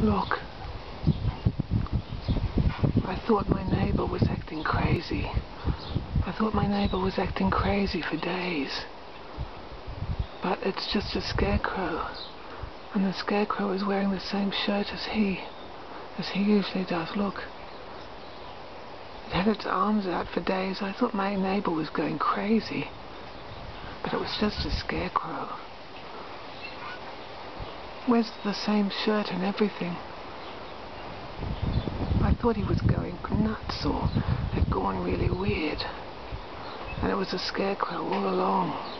Look. I thought my neighbor was acting crazy. I thought my neighbor was acting crazy for days. But it's just a scarecrow. And the scarecrow is wearing the same shirt as he. As he usually does. Look. It had its arms out for days. I thought my neighbor was going crazy. But it was just a scarecrow. Wears the same shirt and everything. I thought he was going nuts or had gone really weird. And it was a scarecrow all along.